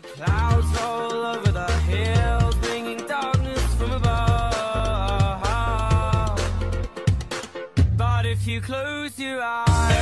clouds all over the hill, bringing darkness from above. But if you close your eyes,